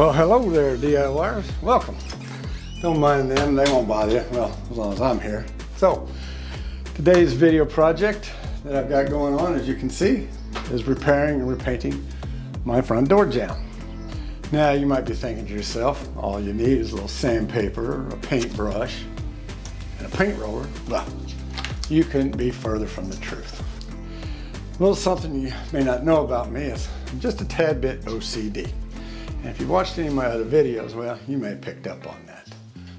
Well, hello there, DIYers. Welcome. Don't mind them, they won't bother you. Well, as long as I'm here. So, today's video project that I've got going on, as you can see, is repairing and repainting my front door jamb. Now, you might be thinking to yourself, all you need is a little sandpaper, a paintbrush, and a paint roller. Well, you couldn't be further from the truth. A little something you may not know about me is I'm just a tad bit OCD. And if you've watched any of my other videos, well, you may have picked up on that.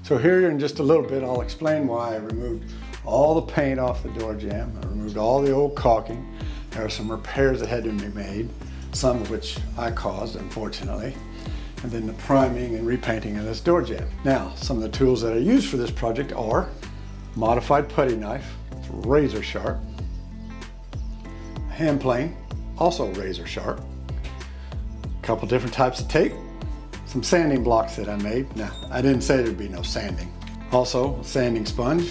So here in just a little bit, I'll explain why I removed all the paint off the door jamb. I removed all the old caulking. There are some repairs that had to be made, some of which I caused, unfortunately. And then the priming and repainting of this door jamb. Now, some of the tools that I used for this project are modified putty knife, razor sharp, hand plane, also razor sharp, couple different types of tape, some sanding blocks that I made. Now, I didn't say there'd be no sanding. Also, a sanding sponge.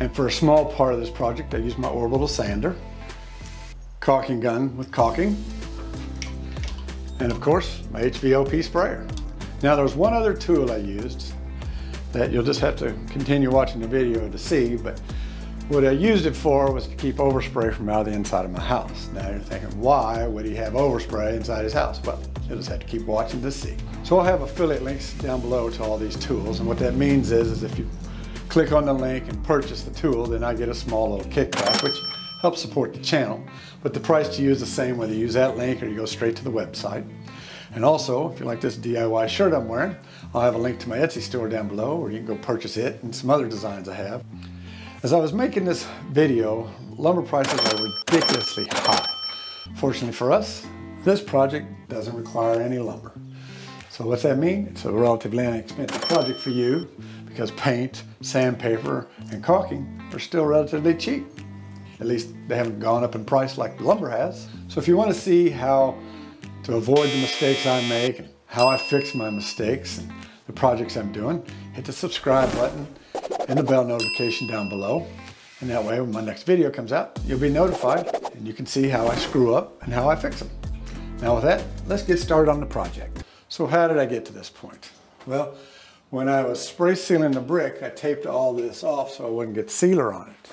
And for a small part of this project, I used my orbital sander, caulking gun with caulking, and of course, my HVLP sprayer. Now, there's one other tool I used that you'll just have to continue watching the video to see, but what I used it for was to keep overspray from out of the inside of my house. Now you're thinking, why would he have overspray inside his house? Well, you'll just have to keep watching to see. So I'll have affiliate links down below to all these tools. And what that means is, is if you click on the link and purchase the tool, then I get a small little kickback, which helps support the channel. But the price to is the same whether you use that link or you go straight to the website. And also, if you like this DIY shirt I'm wearing, I'll have a link to my Etsy store down below where you can go purchase it and some other designs I have. As I was making this video, lumber prices are ridiculously high. Fortunately for us, this project doesn't require any lumber. So what's that mean? It's a relatively inexpensive project for you because paint, sandpaper, and caulking are still relatively cheap. At least they haven't gone up in price like lumber has. So if you want to see how to avoid the mistakes I make and how I fix my mistakes and the projects I'm doing, hit the subscribe button and the bell notification down below. And that way when my next video comes out, you'll be notified and you can see how I screw up and how I fix them. Now with that, let's get started on the project. So how did I get to this point? Well, when I was spray sealing the brick, I taped all this off so I wouldn't get sealer on it.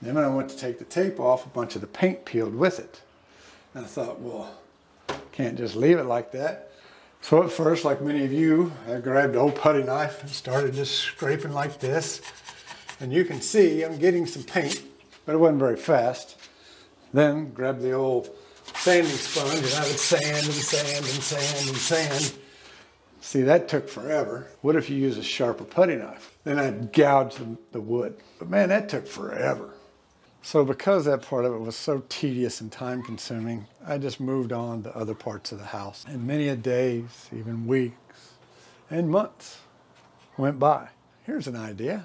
then when I went to take the tape off, a bunch of the paint peeled with it. And I thought, well, can't just leave it like that. So at first, like many of you, I grabbed an old putty knife and started just scraping like this. And you can see I'm getting some paint, but it wasn't very fast. Then grabbed the old sanding sponge and I would sand and sand and sand and sand. See, that took forever. What if you use a sharper putty knife? Then I'd gouge the, the wood. But man, that took forever. So because that part of it was so tedious and time consuming, I just moved on to other parts of the house. And many a days, even weeks and months went by. Here's an idea.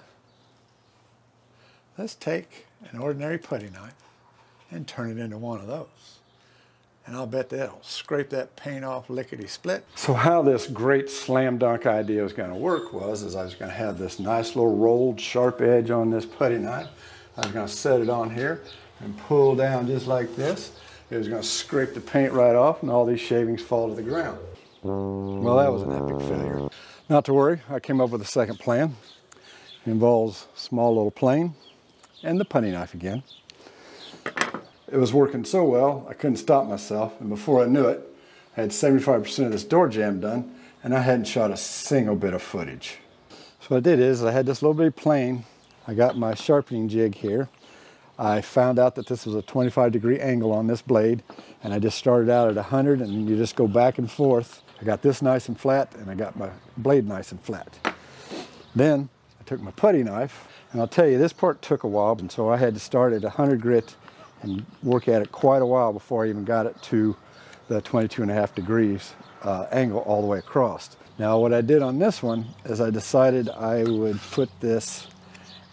Let's take an ordinary putty knife and turn it into one of those. And I'll bet that'll scrape that paint off lickety-split. So how this great slam dunk idea was gonna work was, is I was gonna have this nice little rolled sharp edge on this putty knife I was going to set it on here and pull down just like this. It was going to scrape the paint right off and all these shavings fall to the ground. Well, that was an epic failure. Not to worry, I came up with a second plan. It involves small little plane and the putty knife again. It was working so well, I couldn't stop myself. And before I knew it, I had 75% of this door jamb done and I hadn't shot a single bit of footage. So what I did is I had this little bitty plane I got my sharpening jig here. I found out that this was a 25 degree angle on this blade and I just started out at 100 and you just go back and forth. I got this nice and flat and I got my blade nice and flat. Then I took my putty knife and I'll tell you this part took a while and so I had to start at 100 grit and work at it quite a while before I even got it to the 22 and a half degrees uh, angle all the way across. Now what I did on this one is I decided I would put this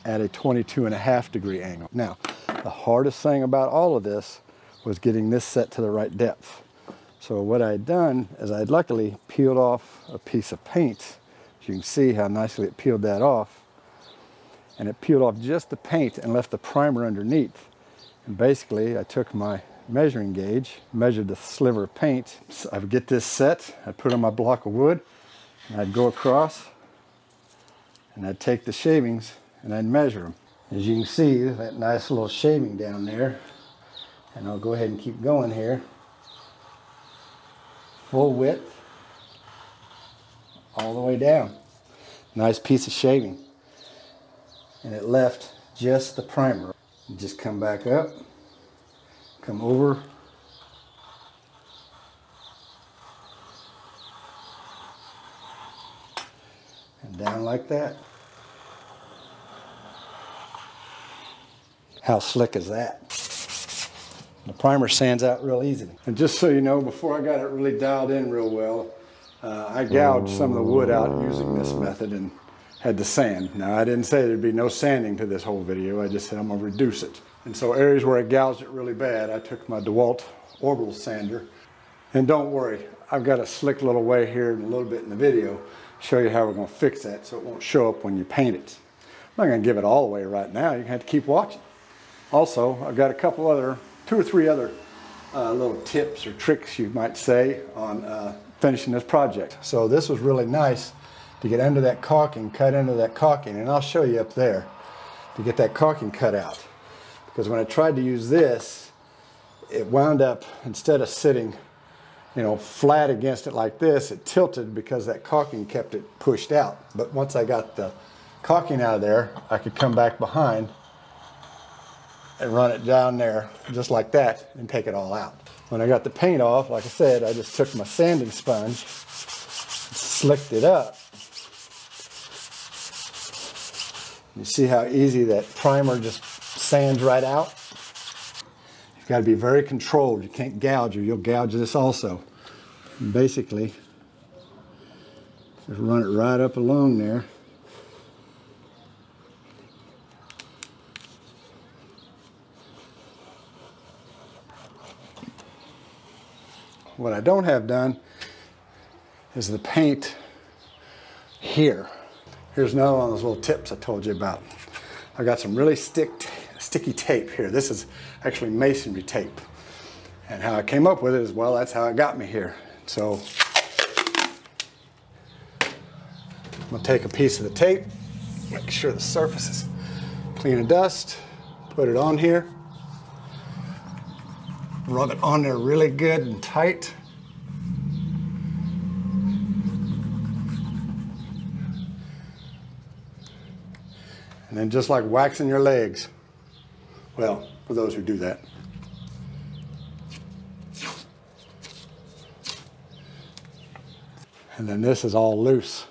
at a 22 and a half degree angle. Now, the hardest thing about all of this was getting this set to the right depth. So what I had done is I had luckily peeled off a piece of paint. As you can see how nicely it peeled that off. And it peeled off just the paint and left the primer underneath. And basically I took my measuring gauge, measured the sliver of paint. So I would get this set, I'd put it on my block of wood, And I'd go across and I'd take the shavings and I'd measure them. As you can see, that nice little shaving down there. And I'll go ahead and keep going here. Full width all the way down. Nice piece of shaving. And it left just the primer. Just come back up, come over and down like that. How slick is that? The primer sands out real easily. And just so you know, before I got it really dialed in real well, uh, I gouged some of the wood out using this method and had to sand. Now I didn't say there'd be no sanding to this whole video, I just said I'm gonna reduce it. And so areas where I gouged it really bad, I took my DeWalt orbital sander. And don't worry, I've got a slick little way here in a little bit in the video, show you how we're gonna fix that so it won't show up when you paint it. I'm not gonna give it all away right now, you're gonna have to keep watching. Also, I've got a couple other, two or three other uh, little tips or tricks you might say on uh, finishing this project. So this was really nice to get under that caulking, cut into that caulking, and I'll show you up there to get that caulking cut out. Because when I tried to use this, it wound up, instead of sitting, you know, flat against it like this, it tilted because that caulking kept it pushed out. But once I got the caulking out of there, I could come back behind and run it down there just like that and take it all out. When I got the paint off, like I said, I just took my sanding sponge, slicked it up. You see how easy that primer just sands right out? You've got to be very controlled. You can't gouge or you'll gouge this also. And basically, just run it right up along there. What I don't have done is the paint here. Here's another one of those little tips I told you about. I got some really stick, sticky tape here. This is actually masonry tape. And how I came up with it is, well, that's how it got me here. So I'm gonna take a piece of the tape, make sure the surface is clean of dust, put it on here rub it on there really good and tight. And then just like waxing your legs. Well, for those who do that. And then this is all loose.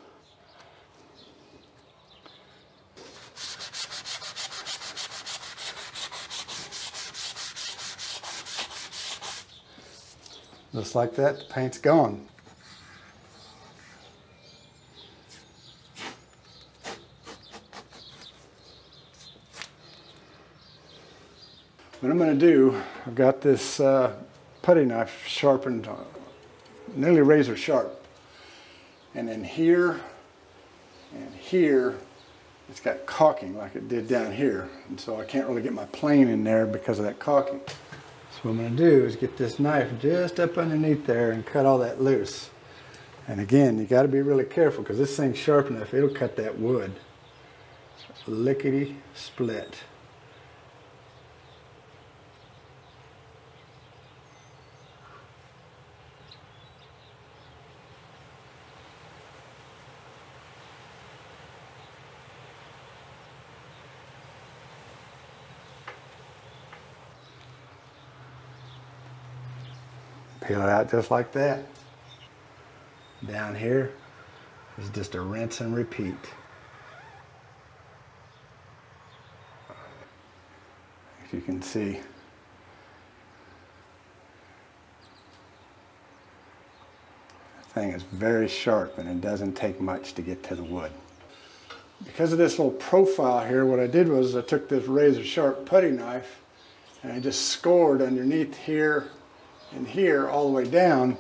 Like that, the paint's gone. What I'm going to do, I've got this uh, putty knife sharpened, uh, nearly razor sharp. And in here and here, it's got caulking like it did down here. And so I can't really get my plane in there because of that caulking. So what I'm going to do is get this knife just up underneath there and cut all that loose. And again, you got to be really careful because this thing's sharp enough, it'll cut that wood. Lickety split. Peel it out just like that. Down here is just a rinse and repeat. If you can see. The thing is very sharp and it doesn't take much to get to the wood. Because of this little profile here, what I did was I took this razor sharp putty knife and I just scored underneath here and here all the way down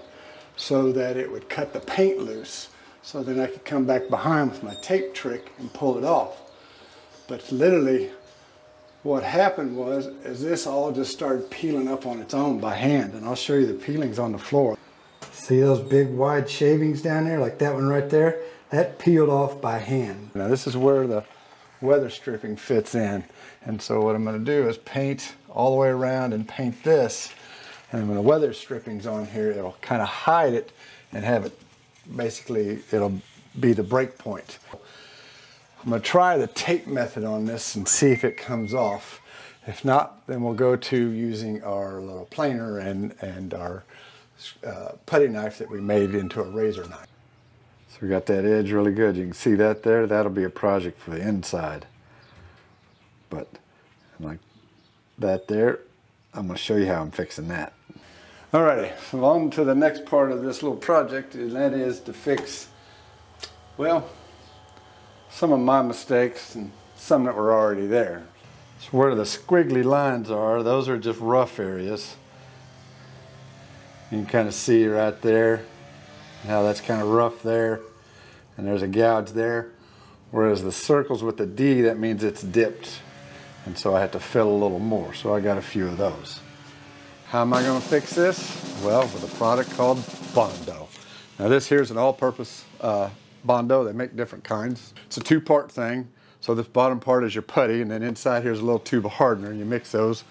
so that it would cut the paint loose. So then I could come back behind with my tape trick and pull it off. But literally what happened was is this all just started peeling up on its own by hand and I'll show you the peelings on the floor. See those big wide shavings down there, like that one right there? That peeled off by hand. Now this is where the weather stripping fits in. And so what I'm gonna do is paint all the way around and paint this. And when the weather stripping's on here, it'll kind of hide it and have it, basically, it'll be the break point. I'm gonna try the tape method on this and see if it comes off. If not, then we'll go to using our little planer and, and our uh, putty knife that we made into a razor knife. So we got that edge really good. You can see that there. That'll be a project for the inside. But like that there, I'm going to show you how I'm fixing that. Alrighty, so on to the next part of this little project, and that is to fix, well, some of my mistakes and some that were already there. So where the squiggly lines are, those are just rough areas. You can kind of see right there how that's kind of rough there. And there's a gouge there. Whereas the circles with the D, that means it's dipped. And so I had to fill a little more. So I got a few of those. How am I going to fix this? Well, with a product called Bondo. Now this here is an all-purpose uh, Bondo. They make different kinds. It's a two-part thing. So this bottom part is your putty, and then inside here's a little tube of hardener. You mix those,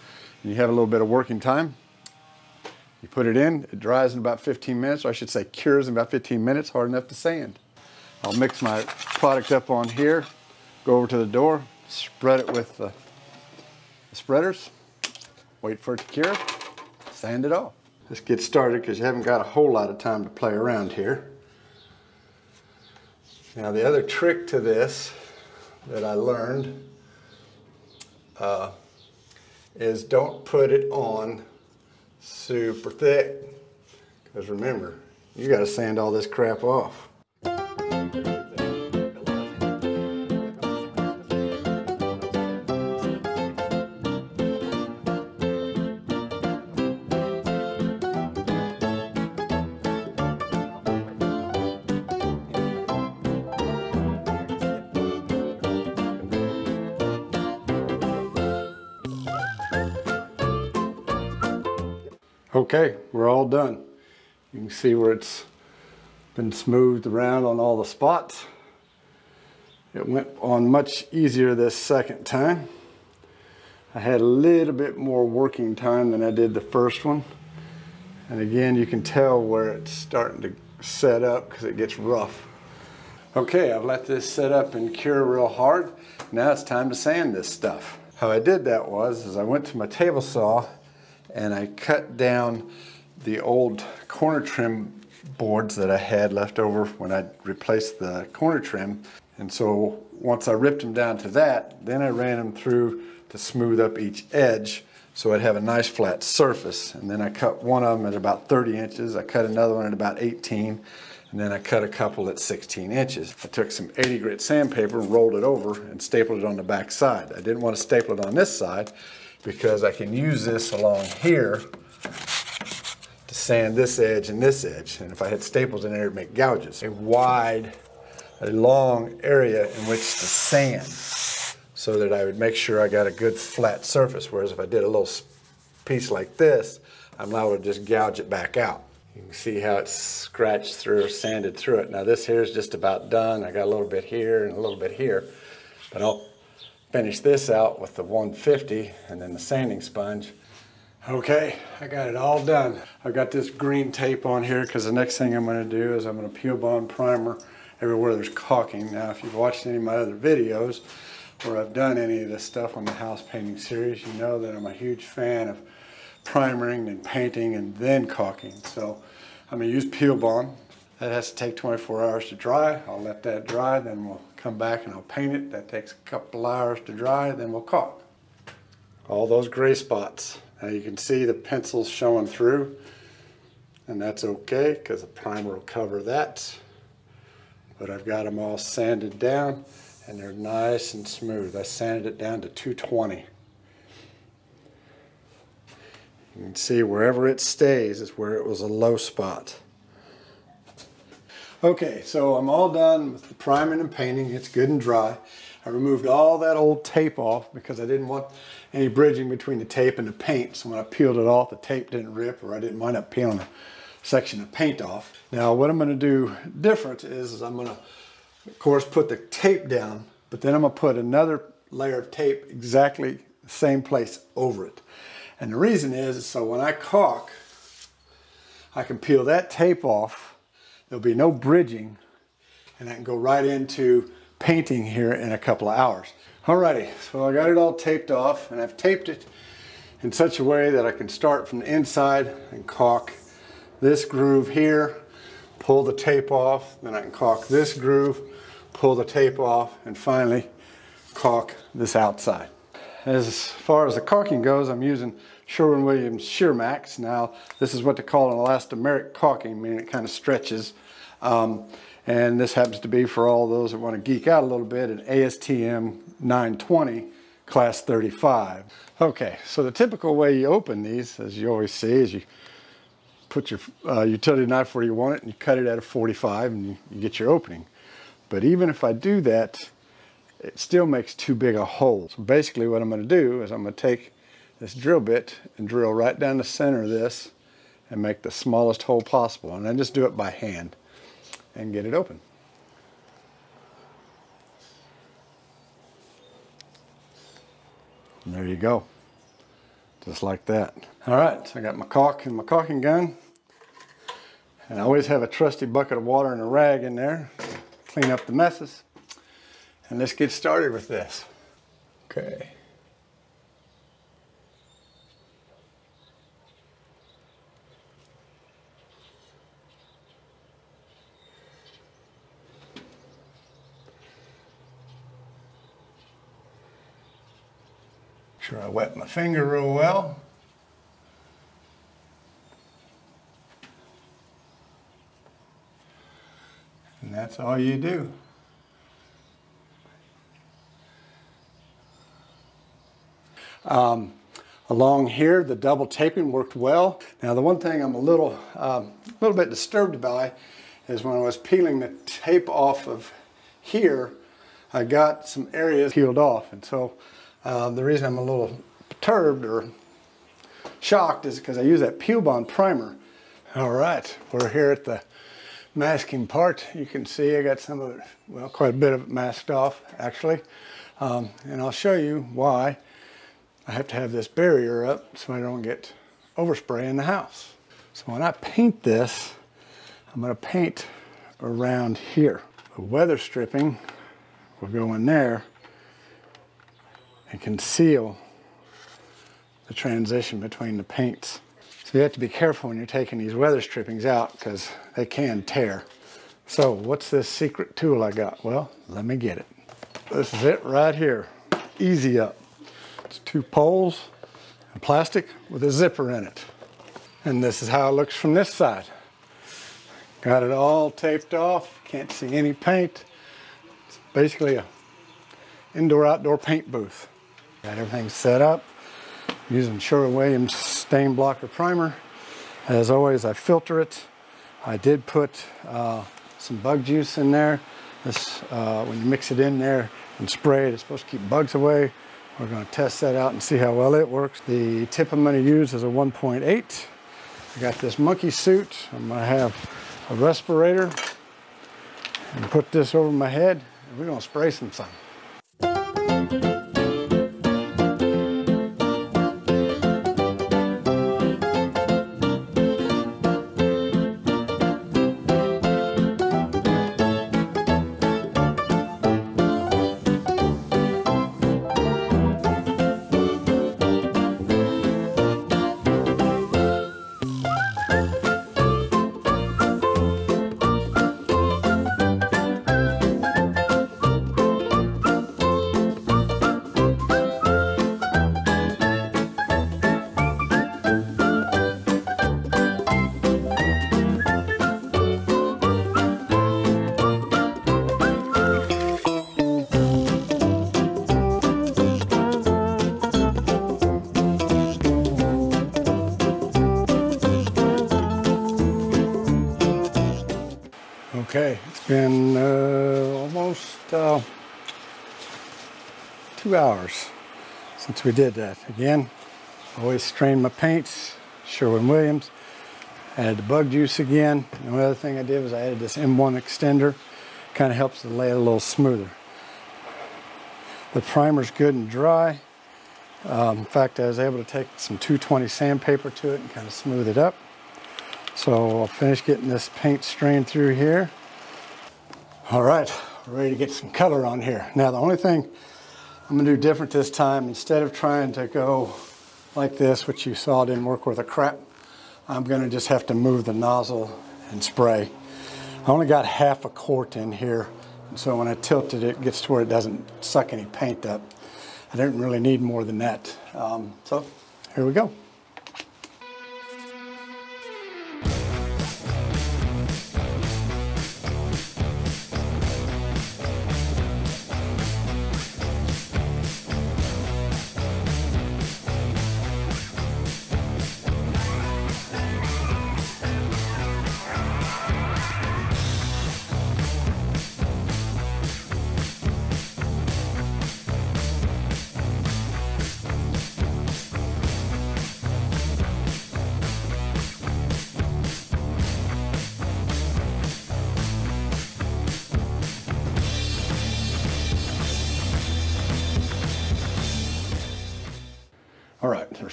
and you have a little bit of working time. You put it in, it dries in about 15 minutes, or I should say cures in about 15 minutes, hard enough to sand. I'll mix my product up on here, go over to the door, spread it with the spreaders, wait for it to cure, sand it off. Let's get started because you haven't got a whole lot of time to play around here. Now the other trick to this that I learned uh, is don't put it on super thick. Because remember, you got to sand all this crap off. Okay, we're all done. You can see where it's been smoothed around on all the spots. It went on much easier this second time. I had a little bit more working time than I did the first one. And again, you can tell where it's starting to set up because it gets rough. Okay, I've let this set up and cure real hard. Now it's time to sand this stuff. How I did that was, is I went to my table saw and I cut down the old corner trim boards that I had left over when I replaced the corner trim. And so once I ripped them down to that, then I ran them through to smooth up each edge so I'd have a nice flat surface. And then I cut one of them at about 30 inches. I cut another one at about 18. And then I cut a couple at 16 inches. I took some 80 grit sandpaper and rolled it over and stapled it on the back side. I didn't want to staple it on this side because I can use this along here to sand this edge and this edge. And if I had staples in there, it'd make gouges. A wide, a long area in which to sand so that I would make sure I got a good flat surface. Whereas if I did a little piece like this, I'm liable to just gouge it back out. You can see how it's scratched through or sanded through it. Now this here is just about done. I got a little bit here and a little bit here, but I'll finish this out with the 150 and then the sanding sponge. Okay, I got it all done. I've got this green tape on here because the next thing I'm going to do is I'm going to peel bond primer everywhere there's caulking. Now, if you've watched any of my other videos where I've done any of this stuff on the house painting series, you know that I'm a huge fan of primering and painting and then caulking. So I'm going to use peel bond. That has to take 24 hours to dry. I'll let that dry, then we'll come back and I'll paint it. That takes a couple hours to dry, then we'll caulk. All those gray spots. Now you can see the pencils showing through, and that's okay because the primer will cover that. But I've got them all sanded down and they're nice and smooth. I sanded it down to 220. You can see wherever it stays is where it was a low spot. Okay, so I'm all done with the priming and painting. It's good and dry. I removed all that old tape off because I didn't want any bridging between the tape and the paint. So when I peeled it off, the tape didn't rip or I didn't wind up peeling a section of paint off. Now what I'm gonna do different is, is I'm gonna, of course, put the tape down, but then I'm gonna put another layer of tape exactly the same place over it. And the reason is, so when I caulk, I can peel that tape off. There'll be no bridging and I can go right into painting here in a couple of hours. Alrighty, so I got it all taped off and I've taped it in such a way that I can start from the inside and caulk this groove here, pull the tape off, then I can caulk this groove, pull the tape off, and finally caulk this outside. As far as the caulking goes, I'm using Sherwin-Williams SherMax. Now, this is what they call an elastomeric caulking, meaning it kind of stretches. Um, and this happens to be for all those that want to geek out a little bit, an ASTM 920 class 35. Okay, so the typical way you open these, as you always see, is you put your uh, utility knife where you want it and you cut it at a 45 and you, you get your opening. But even if I do that, it still makes too big a hole. So basically what I'm going to do is I'm going to take this drill bit and drill right down the center of this and make the smallest hole possible. And I just do it by hand and get it open. And there you go. Just like that. All right, so I got my caulk and my caulking gun. And I always have a trusty bucket of water and a rag in there. Clean up the messes. And let's get started with this. Okay. I wet my finger real well. And that's all you do. Um, along here, the double taping worked well. Now the one thing I'm a little, um, a little bit disturbed by is when I was peeling the tape off of here, I got some areas peeled off. And so uh, the reason I'm a little perturbed or shocked is because I use that Peel Bond primer. All right, we're here at the masking part. You can see I got some of it, well, quite a bit of it masked off, actually. Um, and I'll show you why I have to have this barrier up so I don't get overspray in the house. So when I paint this, I'm gonna paint around here. The weather stripping will go in there and conceal the transition between the paints. So you have to be careful when you're taking these weather strippings out because they can tear. So what's this secret tool I got? Well, let me get it. This is it right here. Easy up. It's two poles and plastic with a zipper in it. And this is how it looks from this side. Got it all taped off. Can't see any paint. It's basically a indoor-outdoor paint booth. Got everything set up using Sherwin-Williams stain blocker primer. As always, I filter it. I did put uh, some bug juice in there. This, uh, when you mix it in there and spray it, it's supposed to keep bugs away. We're going to test that out and see how well it works. The tip I'm to use is a 1.8. I got this monkey suit. I'm to have a respirator and put this over my head. And we're to spray some sun. Hours since we did that. Again, always strain my paints, Sherwin-Williams. Added the bug juice again. And the other thing I did was I added this M1 extender. Kind of helps to lay it a little smoother. The primer's good and dry. Um, in fact, I was able to take some 220 sandpaper to it and kind of smooth it up. So I'll finish getting this paint strained through here. All right, ready to get some color on here. Now the only thing I'm gonna do different this time, instead of trying to go like this, which you saw didn't work worth a crap, I'm gonna just have to move the nozzle and spray. I only got half a quart in here, and so when I tilt it, it gets to where it doesn't suck any paint up. I didn't really need more than that. Um, so here we go.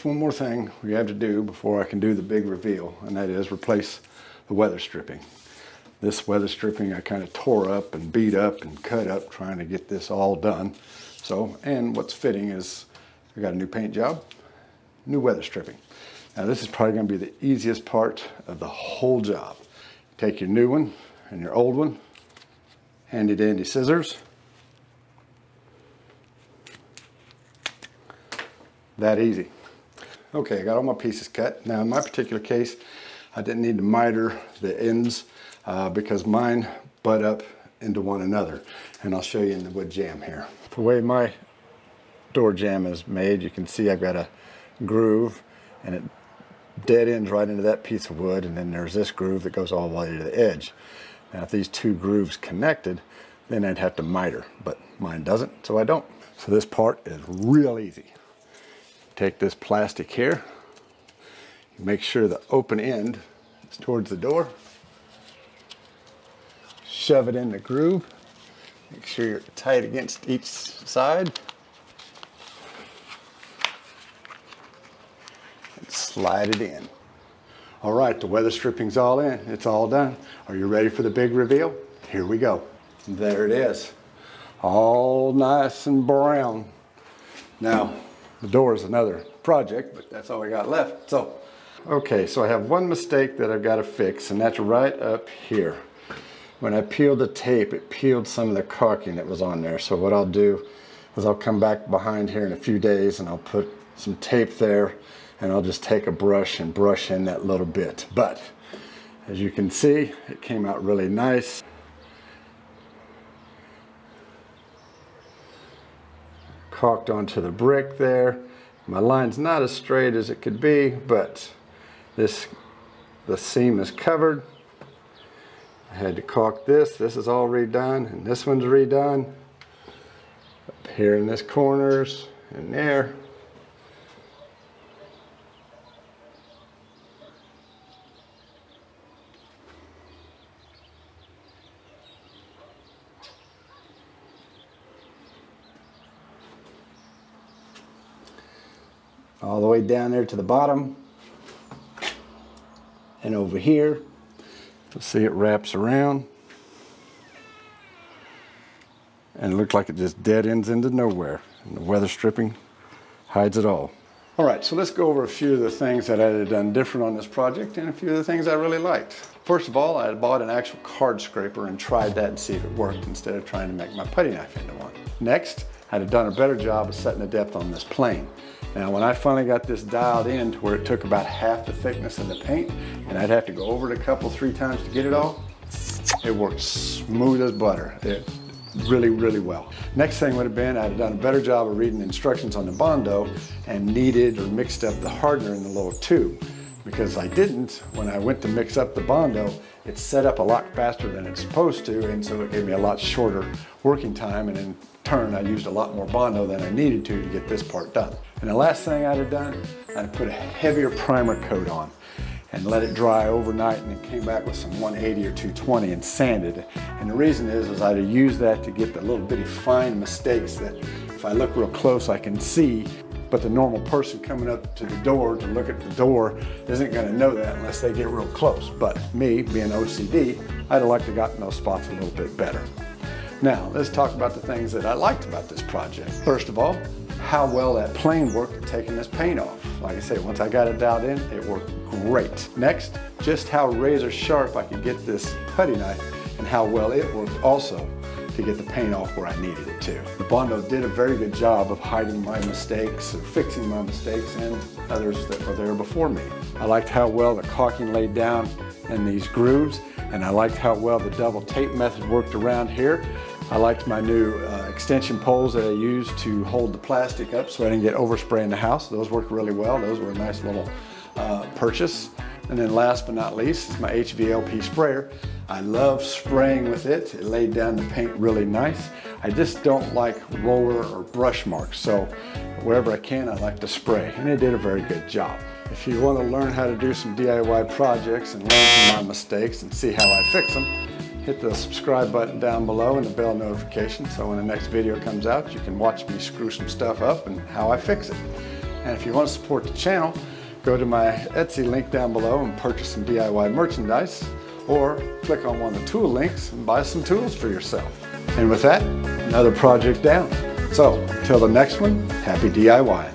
There's one more thing we have to do before I can do the big reveal, and that is replace the weather stripping. This weather stripping I kind of tore up and beat up and cut up trying to get this all done. So, and what's fitting is I got a new paint job, new weather stripping. Now this is probably gonna be the easiest part of the whole job. Take your new one and your old one, handy dandy scissors, That easy. Okay, I got all my pieces cut. Now in my particular case, I didn't need to miter the ends uh, because mine butt up into one another. And I'll show you in the wood jamb here. The way my door jamb is made, you can see I've got a groove and it dead ends right into that piece of wood and then there's this groove that goes all the way to the edge. Now if these two grooves connected, then I'd have to miter, but mine doesn't, so I don't. So this part is real easy take this plastic here, make sure the open end is towards the door, shove it in the groove, make sure you're tight against each side, and slide it in. All right, the weather stripping's all in, it's all done. Are you ready for the big reveal? Here we go. There it is, all nice and brown. Now, the door is another project, but that's all we got left. So, okay, so I have one mistake that I've got to fix, and that's right up here. When I peeled the tape, it peeled some of the caulking that was on there. So what I'll do is I'll come back behind here in a few days and I'll put some tape there and I'll just take a brush and brush in that little bit. But as you can see, it came out really nice. Caulked onto the brick there. My line's not as straight as it could be, but this the seam is covered. I had to caulk this. This is all redone, and this one's redone. Up here in this corners and there. Down there to the bottom and over here. You'll see it wraps around. And it looks like it just dead ends into nowhere. And the weather stripping hides it all. All right so let's go over a few of the things that I had done different on this project and a few of the things I really liked. First of all I had bought an actual card scraper and tried that and see if it worked instead of trying to make my putty knife into one. Next I'd have done a better job of setting the depth on this plane. Now when I finally got this dialed in to where it took about half the thickness of the paint and I'd have to go over it a couple, three times to get it all, it worked smooth as butter. It really, really well. Next thing would have been I'd have done a better job of reading the instructions on the Bondo and kneaded or mixed up the hardener in the little tube because I didn't when I went to mix up the Bondo it's set up a lot faster than it's supposed to and so it gave me a lot shorter working time and in turn I used a lot more Bondo than I needed to to get this part done. And the last thing I'd have done, I'd put a heavier primer coat on. and let it dry overnight and then came back with some 180 or 220 and sanded. And the reason is, is I'd use that to get the little bitty fine mistakes that if I look real close I can see but the normal person coming up to the door to look at the door isn't going to know that unless they get real close. But me, being OCD, I'd like to gotten those spots a little bit better. Now, let's talk about the things that I liked about this project. First of all, how well that plane worked at taking this paint off. Like I say, once I got it dialed in, it worked great. Next, just how razor sharp I could get this putty knife and how well it worked also to get the paint off where I needed it to. The Bondo did a very good job of hiding my mistakes or fixing my mistakes and others that were there before me. I liked how well the caulking laid down in these grooves and I liked how well the double tape method worked around here. I liked my new uh, extension poles that I used to hold the plastic up so I didn't get overspray in the house. Those worked really well. Those were a nice little uh, purchase. And then last but not least is my HVLP sprayer. I love spraying with it. It laid down the paint really nice. I just don't like roller or brush marks. So wherever I can, I like to spray. And it did a very good job. If you want to learn how to do some DIY projects and learn from my mistakes and see how I fix them, hit the subscribe button down below and the bell notification so when the next video comes out you can watch me screw some stuff up and how I fix it. And if you want to support the channel, go to my Etsy link down below and purchase some DIY merchandise or click on one of the tool links and buy some tools for yourself. And with that, another project down. So, until the next one, happy DIYing.